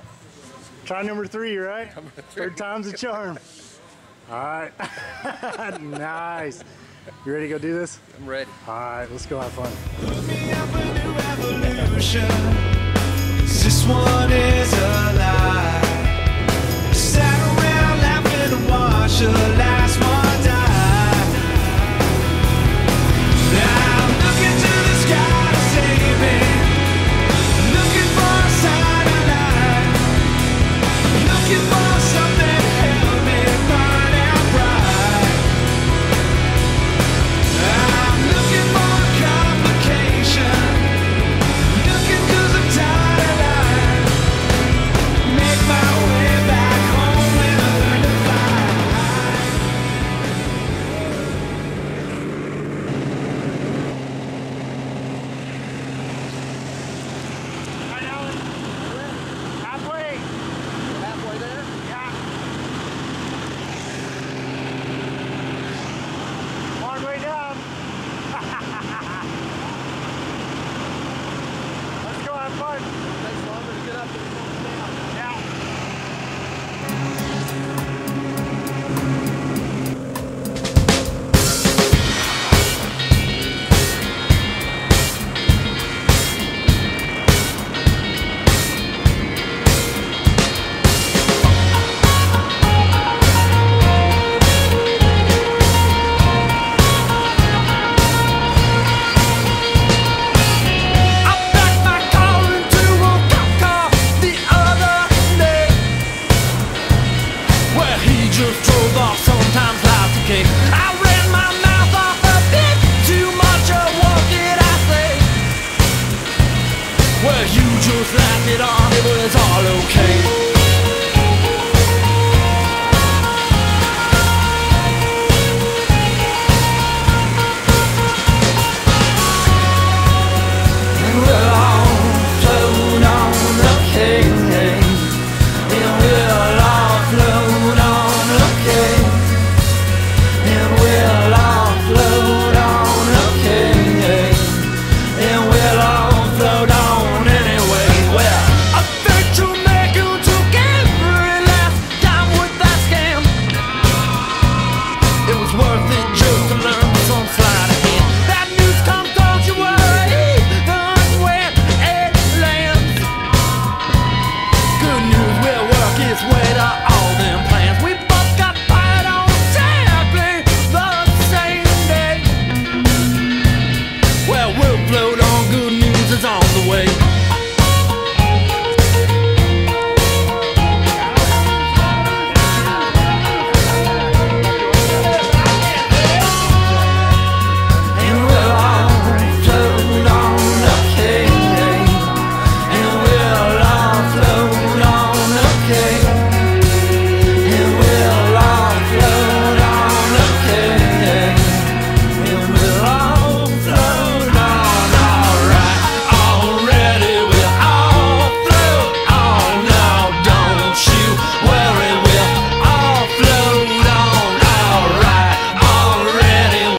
Here we go. Try number three, right? Number three. Third time's a charm. All right. nice. You ready to go do this? I'm ready. All right, let's go have fun. Put me up a new revolution. 'Cause this one is Well, you just laughed it off, it was all okay.